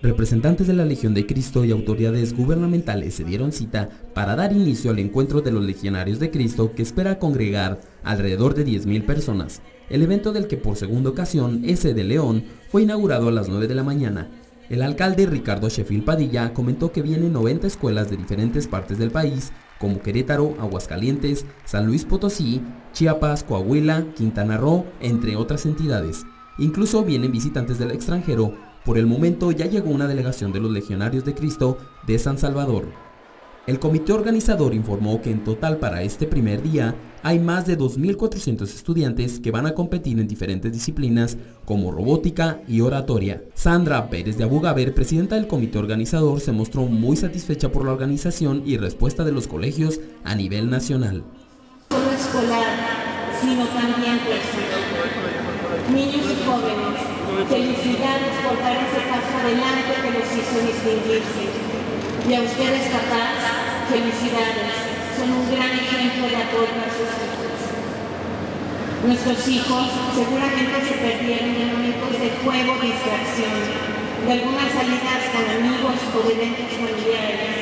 Representantes de la Legión de Cristo y autoridades gubernamentales se dieron cita para dar inicio al encuentro de los legionarios de Cristo que espera congregar alrededor de 10.000 personas. El evento del que por segunda ocasión, ese de León, fue inaugurado a las 9 de la mañana. El alcalde Ricardo Sheffield Padilla comentó que vienen 90 escuelas de diferentes partes del país, como Querétaro, Aguascalientes, San Luis Potosí, Chiapas, Coahuila, Quintana Roo, entre otras entidades. Incluso vienen visitantes del extranjero. Por el momento ya llegó una delegación de los Legionarios de Cristo de San Salvador. El comité organizador informó que en total para este primer día hay más de 2.400 estudiantes que van a competir en diferentes disciplinas como robótica y oratoria. Sandra Pérez de Abugaber, presidenta del comité organizador, se mostró muy satisfecha por la organización y respuesta de los colegios a nivel nacional. Niños y jóvenes, felicidades por dar ese paso adelante que los hizo distinguirse. Y a ustedes, papás, felicidades. Son un gran ejemplo de apoyo a sus hijos. Nuestros hijos seguramente se perdieron en momentos de juego, distracción, de algunas salidas con amigos o de eventos familiares,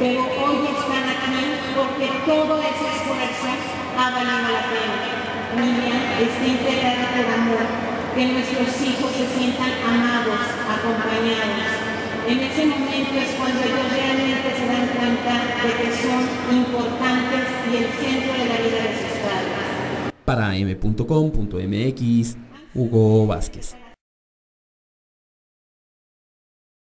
pero hoy están aquí porque todo ese esfuerzo ha valido la pena. Familia está integrada que nuestros hijos se sientan amados, acompañados. En ese momento es cuando ellos realmente se dan cuenta de que son importantes y el centro de la vida de sus padres. Para m.com.mx, Hugo Vázquez.